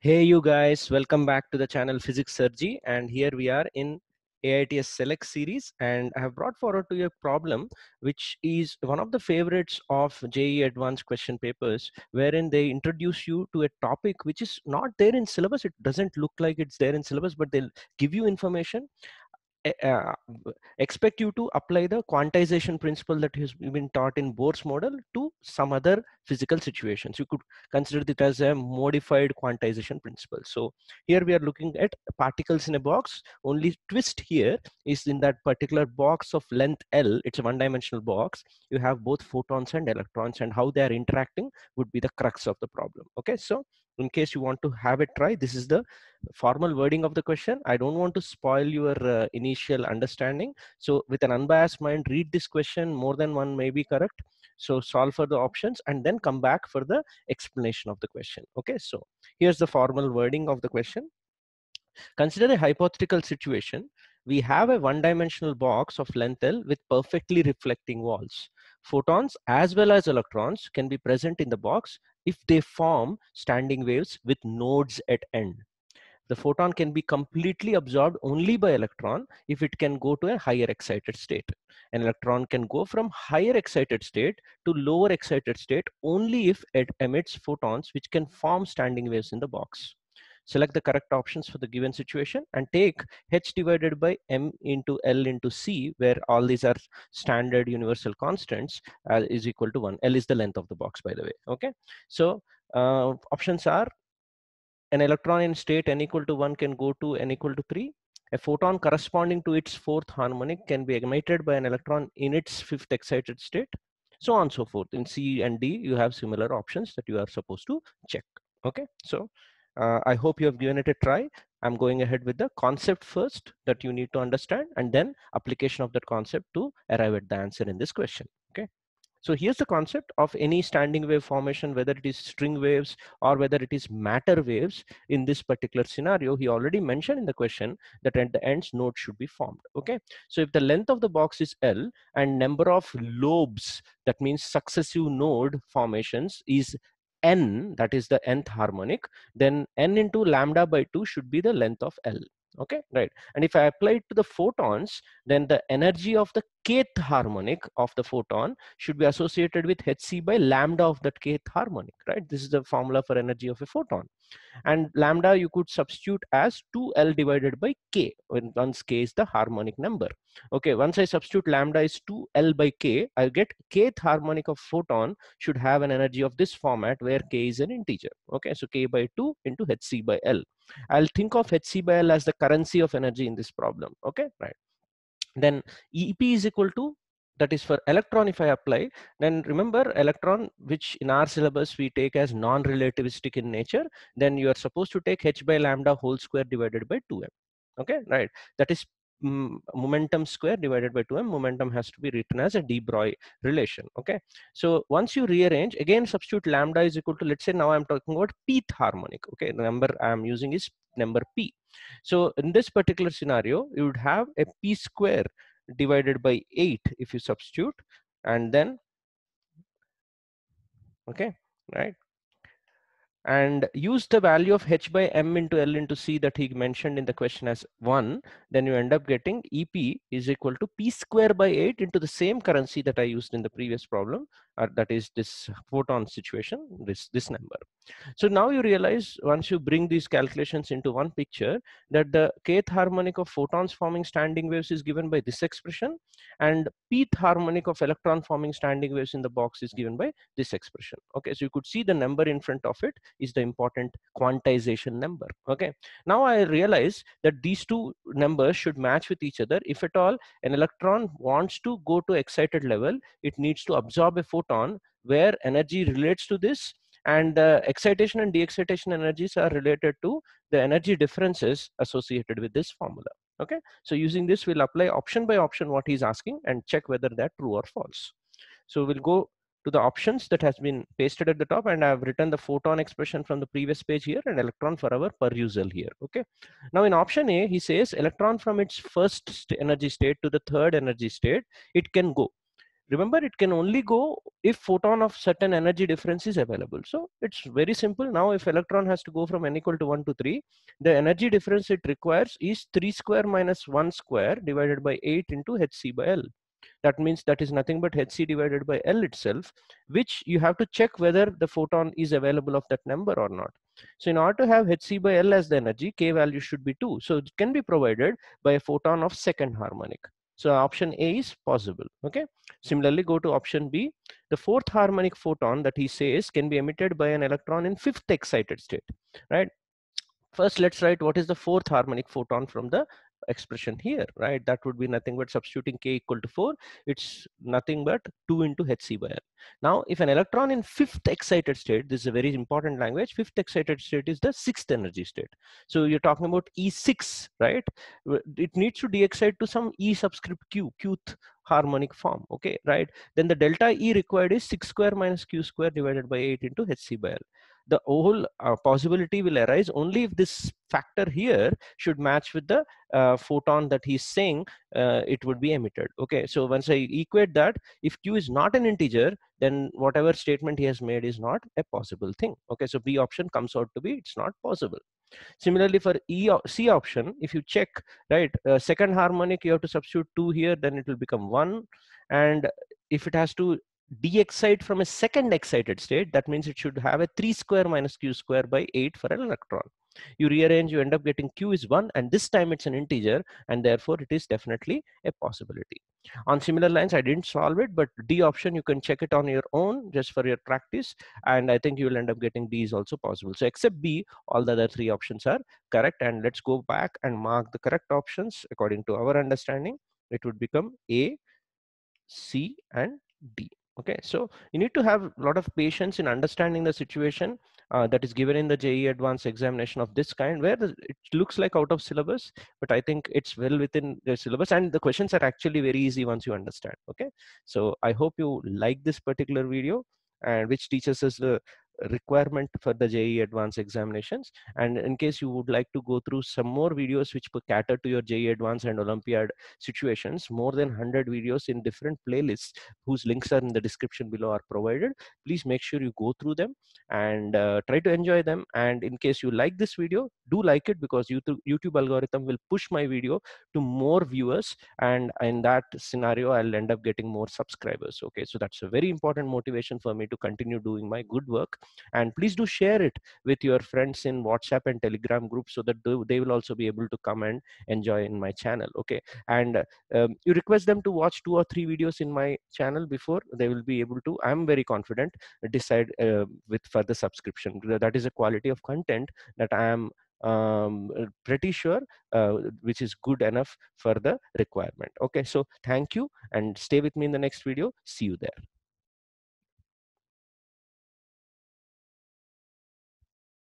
Hey, you guys, welcome back to the channel Physics Sir JEE. And here we are in AITS Select series. And I have brought forward to you a problem, which is one of the favorites of JEE Advanced question papers, wherein they introduce you to a topic which is not there in syllabus. It doesn't look like it's there in syllabus, but they'll give you information uh, expect you to apply the quantization principle that has been taught in Bohr's model to some other physical situations. You could consider it as a modified quantization principle. So here we are looking at particles in a box. Only twist here is in that particular box of length L, it's a one-dimensional box. You have both photons and electrons and how they are interacting would be the crux of the problem. Okay, so in case you want to have it try, this is the formal wording of the question. I don't want to spoil your uh, initial understanding. So with an unbiased mind, read this question, more than one may be correct. So solve for the options and then come back for the explanation of the question. Okay, so here's the formal wording of the question. Consider a hypothetical situation. We have a one-dimensional box of length L with perfectly reflecting walls. Photons as well as electrons can be present in the box if they form standing waves with nodes at end. The photon can be completely absorbed only by electron if it can go to a higher excited state. An electron can go from higher excited state to lower excited state only if it emits photons which can form standing waves in the box select the correct options for the given situation and take h divided by m into l into c where all these are standard universal constants uh, is equal to 1 l is the length of the box by the way okay? So uh, options are an electron in state n equal to 1 can go to n equal to 3 a photon corresponding to its fourth harmonic can be emitted by an electron in its fifth excited state so on so forth. In c and d you have similar options that you are supposed to check okay? So uh, I hope you have given it a try. I'm going ahead with the concept first that you need to understand and then application of that concept to arrive at the answer in this question. Okay. So here's the concept of any standing wave formation, whether it is string waves or whether it is matter waves in this particular scenario, he already mentioned in the question that at the ends node should be formed. Okay. So if the length of the box is L and number of lobes, that means successive node formations is n, that is the nth harmonic, then n into lambda by 2 should be the length of L. Okay, right. And if I apply it to the photons, then the energy of the kth harmonic of the photon should be associated with hc by lambda of that kth harmonic, right? This is the formula for energy of a photon. And lambda you could substitute as 2L divided by k, when once k is the harmonic number. Okay, once I substitute lambda is 2L by k, I get kth harmonic of photon should have an energy of this format where k is an integer. Okay, so k by 2 into hc by L. I'll think of hc by L as the currency of energy in this problem. Okay, right. Then EP is equal to that is for electron if I apply then remember electron which in our syllabus we take as non-relativistic in nature then you are supposed to take h by lambda whole square divided by 2m okay right? That is mm, momentum square divided by 2m momentum has to be written as a de Broglie relation okay? So once you rearrange again substitute lambda is equal to let's say now i'm talking about pth harmonic okay? The number i'm using is number p. So in this particular scenario you would have a p square divided by 8 if you substitute and then okay right and use the value of h by m into l into c that he mentioned in the question as 1 then you end up getting ep is equal to p square by 8 into the same currency that i used in the previous problem uh, that is this photon situation this this number so now you realize once you bring these calculations into one picture that the kth harmonic of photons forming standing waves is given by this expression and pth harmonic of electron forming standing waves in the box is given by this expression. Okay, so you could see the number in front of it is the important quantization number. Okay, now I realize that these two numbers should match with each other. If at all an electron wants to go to excited level, it needs to absorb a photon where energy relates to this and the excitation and de-excitation energies are related to the energy differences associated with this formula okay so using this we'll apply option by option what he's asking and check whether they're true or false so we'll go to the options that has been pasted at the top and I've written the photon expression from the previous page here and electron for our perusal here okay? Now in option A he says electron from its first st energy state to the third energy state it can go. Remember it can only go if photon of certain energy difference is available. So it's very simple. Now if electron has to go from n equal to 1 to 3 the energy difference it requires is 3 square minus 1 square divided by 8 into hc by l that means that is nothing but hc divided by l itself which you have to check whether the photon is available of that number or not so in order to have hc by l as the energy k value should be 2 so it can be provided by a photon of second harmonic so option A is possible. Okay. Similarly, go to option B. The fourth harmonic photon that he says can be emitted by an electron in fifth excited state. Right. First, let's write what is the fourth harmonic photon from the expression here, right? That would be nothing but substituting k equal to 4. It's nothing but 2 into hc by l. Now, if an electron in fifth excited state, this is a very important language, fifth excited state is the sixth energy state. So you're talking about E6, right? It needs to de-excite to some E subscript Q, Qth harmonic form, okay, right? Then the delta E required is 6 square minus Q square divided by 8 into hc by l the whole uh, possibility will arise only if this factor here should match with the uh, photon that he's saying uh, it would be emitted. Okay so once i equate that if q is not an integer then whatever statement he has made is not a possible thing. Okay so b option comes out to be it's not possible. Similarly for e c option if you check right uh, second harmonic you have to substitute 2 here then it will become 1 and if it has to de-excite from a second excited state, that means it should have a 3 square minus q square by 8 for an electron. You rearrange, you end up getting q is 1 and this time it's an integer and therefore it is definitely a possibility. On similar lines, I didn't solve it, but D option, you can check it on your own just for your practice. And I think you will end up getting D is also possible. So except B, all the other three options are correct. And let's go back and mark the correct options according to our understanding. It would become A, C, and D okay so you need to have a lot of patience in understanding the situation uh, that is given in the JEE advanced examination of this kind where it looks like out of syllabus but I think it's well within the syllabus and the questions are actually very easy once you understand okay? So I hope you like this particular video and which teaches us the requirement for the JEE advanced examinations. And in case you would like to go through some more videos which cater to your JEE advanced and Olympiad situations, more than 100 videos in different playlists whose links are in the description below are provided. Please make sure you go through them and uh, try to enjoy them. And in case you like this video, do like it because YouTube algorithm will push my video to more viewers. And in that scenario, I'll end up getting more subscribers. Okay, so that's a very important motivation for me to continue doing my good work and please do share it with your friends in whatsapp and telegram groups so that they will also be able to come and enjoy in my channel okay? And um, you request them to watch two or three videos in my channel before they will be able to i'm very confident decide uh, with further subscription. That is a quality of content that i am um, pretty sure uh, which is good enough for the requirement okay? So thank you and stay with me in the next video. See you there